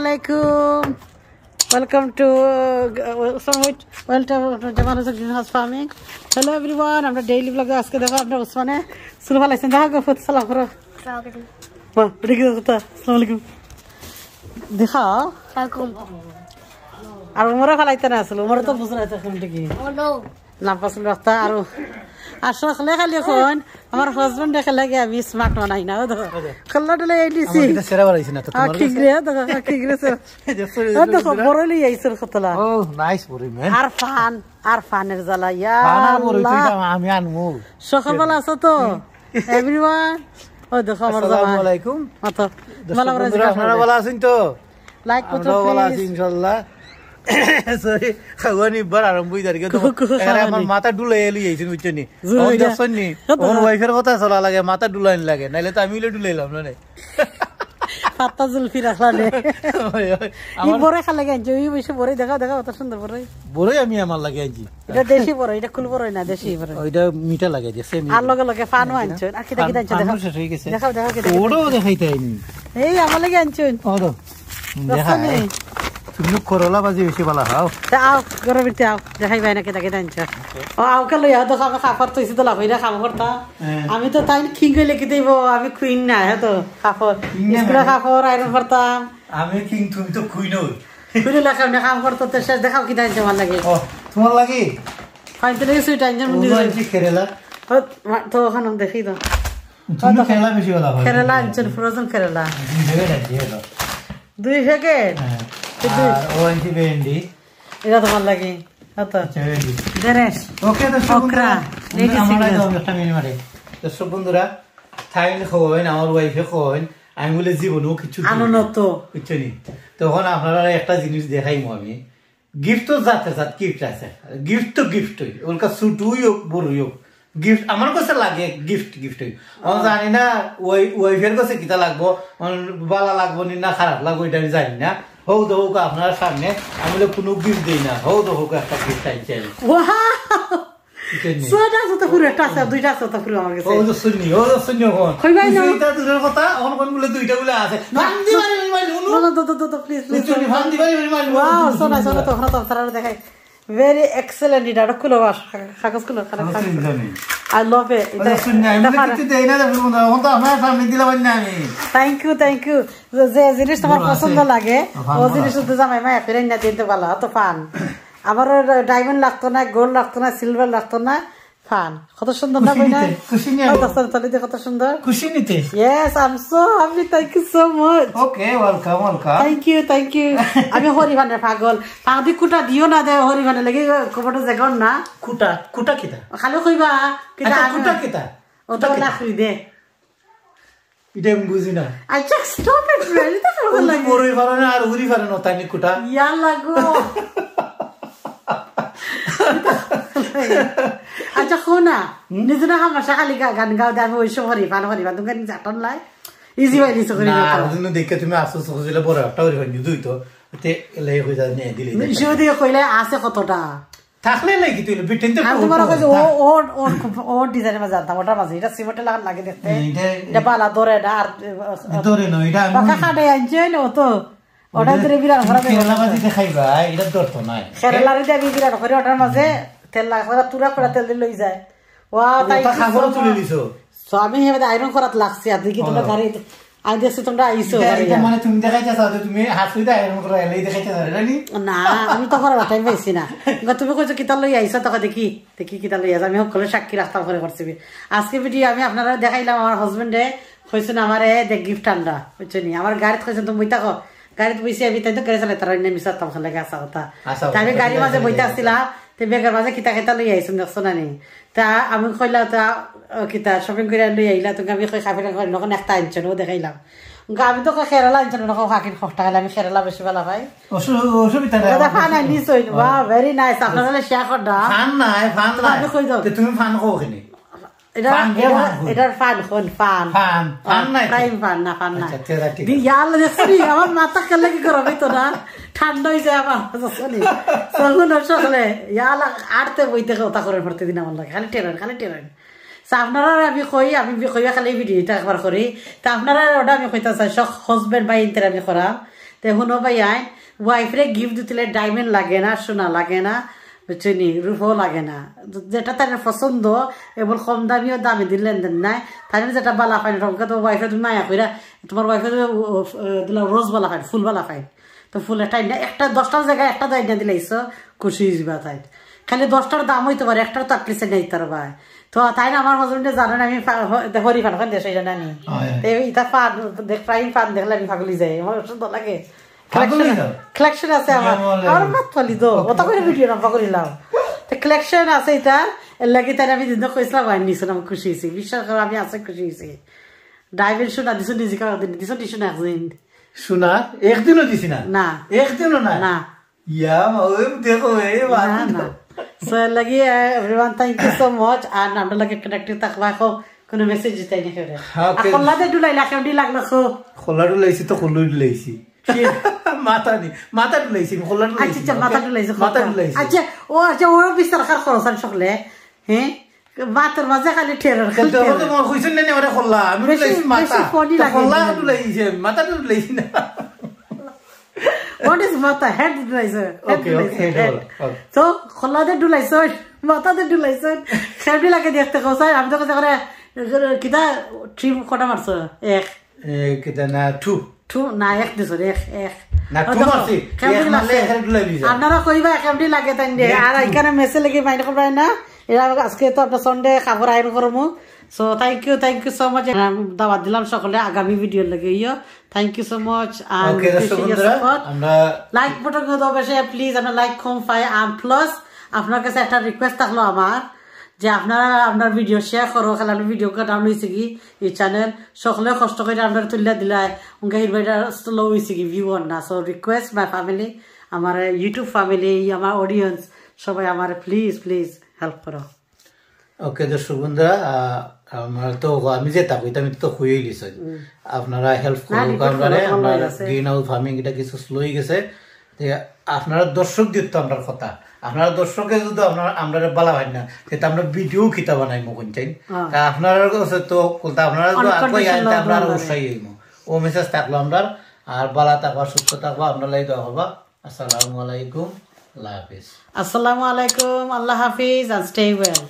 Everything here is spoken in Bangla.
alaikum. Welcome to uh, Summit. Welcome to Jamal Hussain Greenhouse Farming. Hello everyone. আমরা ডেইলি ব্লগ আজকে দেখো আমরা উসমানে শুরু ফেলাইছেন দেখো গফত সালাম করো বাহ এটা কি কথা আসসালামু আলাইকুম দেখাও আর উমরা ফেলাইতে না আসলে উমরা তো না এখন কি নাম পছন্দ রাস্তা আর আসলে খেলে খালি এখন আমার হাজবেন্ড দেখে লাগে আমি স্মার্ট বানাই না খেলা ডলে এই দিছি। এটা সেরা না তো আর তোমার ঠিক রে দেখো ঠিক রে আর দেখো বড় লিয়ে আইসর খতলা। ও নাইস বড়ি ম্যান আর ফান আর ফানের জ্বালা ইয়া খানা বড়ি। তুই আমি আনমু। সকালবেলা আছো। তো? এভরিওয়ান ও দেখো আমার আসসালামু আলাইকুম। মাতো আপনারা ভালো আছেন তো? লাইক করতে প্লিজ ইনশাআল্লাহ সরি খাওয়ানি বার আরম্ভ হই দাঁড়িয়ে আমার মাথা ডুলাই এলি আইছেন বুঝছেন নি আমার না। দেখছেন নি? আমার ওয়াইফের কথা চলা লাগে মাথা ডুলাইন লাগে নাইলে তো আমি ডুলাইলাম না। পাত্তা জুলফি ওই, ই বড় খালে গেছে ওই বসে বড় দেখাও দেখাও কত সুন্দর বড় বড়ই আমি আমার লাগে আনছি এটা দেশি বড় এটা কুল বড় না দেশি বড় ওইটা মিঠা লাগে যে সেম আর লগে লগে ফানও আনছেন আর কিটা আনছেন দেখাও শেষ হয়ে গেছে। দেখাও দেখাও কিটা দেখাইতে আইনি এই আমার লাগে আনছেন ওরো দেখা? তুমি করলা বাজি বেশি ভালো তা আও গরমিতে আও। দেখাই ভাই না কিটা কিটা আনছেন ও আও কে খাফর তৈছি তো হ্যাঁ। আমি তো। তাই খিং গইলে কি দেব আমি কুইন না হ্যাঁ তো স্কুলে মানে? আয়রন করতাম আমি কিং তুমি তো। কুইনে না। কাম করতো তো শেষ দেখাও আনছে আমার লাগে। ও তোমার লাগি? ফাইতে লাগে সুইট আনছেন মুন্দি ওগুলো কেরালা তো ওখানে দেখি তো। তুমি কেরালা বেশি ভালো কেরালা আনছেন ফ্রোজেন কেরালা দুই আনছি প্যাকেট এটা তোমার লাগে। আচ্ছা ওকে দর্শক বন্ধুরা, আমার ওয়াইফে আমি বলে জীবনেও কিছু বুঝছ তখন আপনারা একটা জিনিস দেখাইমু আমি। গিফট তো যাতে যাত গিফট আছে। গিফট তো গিফট হই। ওলকা ছুটুই হোক বড়ই হোক। গিফট আমার কাছে লাগে গিফট গিফট হই। আমি জানি না ওই ওয়াইফের কাছে কিতা লাগবো বালা লাগবো নি না খারাপ লাগবো এটা আমি জানি না। হৌদ হৌক আপনার সামনে আমি কোনো গিফট দিই না হৌদ হৌক একটা গিফট আনছি আমি খুলবার কাগজ খুলবার I love it. Thank you thank you যে জিনিস তোমার। পছন্দ লাগে। ও জিনিস তো জামাই মা ফিরে না দিতে ভালো তো ফান আমার ডায়মন্ড লাগতো না গোল্ড লাগতো না সিলভার লাগতো না। ফান কত সুন্দর না বই না খুশি নিতে, খুশি নিয়ে আইবো। তাহলে কত সুন্দর খুশি নিতে Yes, I'm so happy. Thank you so much. Okay welcome welcome Thank you, thank you. আমি হরিভানের পাগল পাগদি কুটা দিও না দে হরিভানের লাগি কবটো জেগন না কুটা কুটা কিতা খালি কইবা আচ্ছা আমি- কুটা কিতা ও তো না খুই দে এটা আমি বুঝি না stop it, man. এটা তো ভালো লাগে। মরুই পারে না আর উড়ি পারে না তাই নি কুটা ইয়া লাগো আচ্ছা শোনা নিজনা হামাশা খালি গান গাও দে আমি ওই সব হরিভান হরিভান তুমি জাটন লাই? ইজি নিছো করি না আর দেখে তুমি বড় একটা দুই তো। তে লাই হই যায় নিয়ে দিলি ইসিও দিয়ে কইলে আছে কতটা। থাকলে নাই কি তুই বিটেন তো আমি তোমার কাছে ও ও ও ও ডিজাইনের মাঝে এটা সিমেন্টের লাগান লাগে দেখতে। এটা- বালা ধরে না আর ধরে না এটা কাটে আনছে তো ওটা ধরে বিরাট করা কেরালা দেখাইবা এটা ধরতো নাই। খেলারে দিয়ে বিরাট করে ওটার মাঝে তেল লাগা তুরা করে তেল দিয়ে লই যায়। ওয়া তাই খাবার তুলে সো আমি হেবে আয়রন করাত লাগছে আর দেখি তোমরা গাড়ি আমি দেখছি তোমরা গাড়ি মানে তুমি দেখাইতে চাও তুমি হাত সুইদা এরকম করে এলাই দেখাইতে চাও না? আমি তো করার টাইম পাইছি না। গো তুমি কইছো কিতা লই আইছো তখন দেখি দেখি কিতা লই আইছো আমি সকলে সাক্ষী রাখতাম করে করছি আজকে ভিডিও আমি আপনারা দেখাইলাম আমার হাজবেন্ডে কইছেন আমারে দেখ গিফট আনরা বুঝছ নি? আমার গাড়িতে কইছেন তুমি বইতা গাড়িতে বইছি আমি তাই তো গাড়ি চালাই তারা মিশাতাম খালে আসা কথা আমি গাড়ির মাঝে গাড়ি বইতে। আসছিলাম তে বেগার মাঝে কিতা খেতা লই আইছো দেখছ না নি তা আমি কইলা তা কিতা শপিং করে লই আইলা তুমি আমি কই খাফি কই নখন একটা আনছেন ও দেখাইলাম আমি তো খেরালা আনছেন নখন হাকির খটা খাইলে আমি খেরালা বেশি ভালো পাই অসুবিধা ফান আনি সই বাহ ভেরি নাইস আপনারা শেয়ার করডা ফান নাই ফান নাই কই দাও। তুমি ফান কো ওখানে এটা এটা- ফান কই? এটার ফান কোন ফান? ফান, ফান নাই তো? ফান না ফান না আচ্ছা, ইয়াল আমার মাথা কালে কি করবে তো না? ঠান্ডা হয়ে যায় আমার ইয়াল বইতে কথা আমার লাগে। খালি টেরেন খালি টেরেন। তা আপনারা আমি কই আমি কইয়া খালি ভিডিওটা একবার করি। তা আপনারা ওটা আমি কইতা চাই সব হাজবেন্ড বা ইন্টার আমি করা তে শুনো ভাই আইন ওয়াইফরে গিফট দিতে ডায়মন্ড লাগে না সোনা লাগে না। বুঝছনি রূপও লাগে না। যেটা তার পছন্দ এবার কম দামিও দামি দিন লেনদেন নাই। তাই যেটা বালা ফাইন রকম তো ওয়াইফে তুমি মায়া কইরা তোমার ওয়াইফে দিলা রোজ বালা ফাইন ফুল বালা ফাইন তো ফুলের টাইম না একটা দশটার জায়গায় একটা দাই না দিলাইছো খুশি যাবা তাই খালি দশটার দাম হইতে পারে একটার তো আপনি নাই তার ভাই। তো তাই না আমার হাজবেন্ডে জানেন আমি হরি ফান দেশ এটা জানি ইটা পান দেখ প্রায় পান দেখলে আমি পাগলি যাই আমার সুন্দর লাগে। কালেকশন আছে। আমার আমার মাত ফালি দো। ওটা করে ভিডিও নাম্পা করিলাম তো কালেকশন আছে এটা এর লাগি তাই আমি দিন কইছিলাম আইন নিছো আমি খুশি হয়েছি বিশ্বাস করো আমি আছে খুশি হয়েছি ডাইভেন শোনা দিছো নিজে কারো দিন দিছো দিছো না একদিন শোনা একদিনও দিছি না? না। একদিনও না না। ইয়া ওই দেখো এই না না। সো এর লাগি everyone thank you so much আর আমরা লাগে কানেক্টেড থাকবা খো কোনো মেসেজ দিতাই না করে Okay. আকল্লা দে ডুলাই লাখ। ডি লাগলো খো খোলাটো লাইছি তো খোলো লাইছি কিতা ট্ৰিপ কটা মাৰছ এক এক কিতা না টু না এক দিছো এক এক না, ও two দেখো, মারছি। কেমন এক মারলে লাগছে? এখানে ডুলাই দিছে। আপনারা কইবা কেমনি লাগে তাই আর এখানে মেসে লেগে মাইন্ড করবেন না এরা আজকে তো আপনার সন্ডে খাবার আইন করব so thank you thank you so much দিলাম সকলে আগামী ভিডিও লাগে ইয়ে thank you so much like button please আপনার লাইক কম পাই আর প্লাস আপনার কাছে একটা রিকোয়েস্ট থাকল আমার যে আপনারা আপনার ভিডিও শেয়ার করো খেলা ভিডিও ডাউন হয়েছে কি? এই চ্যানেল সকলে কষ্ট করে আপনার তুলিয়া দিলাই। উনকে হিরবাইটা স্লো হয়েছে কি? ভিউ না। সো রিকোয়েস্ট মাই ফ্যামিলি আমার ইউটিউব ফ্যামিলি আমার অডিয়েন্স সবাই আমার প্লিজ প্লিজ হেল্প করো ওকে দর্শক বন্ধুরা আমার তো আমি যে তাকো আমি তো হয়ে গেছে। আপনারা হেল্প করুন কারণ আমার গ্রিন হাউস ফার্মিং এটা কিছু স্লো হয়ে গেছে। আপনারা দর্শক দিত আমরা কথা। আপনারা দর্শকে যদি আপনারা আমরা বালা হয় না সেটা আমরা ভিডিও খিতা বানাই মকন চাই। তা আপনারা তো তা আপনারা তো আগে আনতে আপনারা। উৎসাহী হইব ও মেসেজ থাকল আমরা আর বালা থাকবা সুস্থ থাকবা আপনার লাই দেওয়া হবা আসসালামু আলাইকুম আল্লাহ হাফিজ। আসসালামু আলাইকুম আল্লাহ হাফিজ আর স্টে well.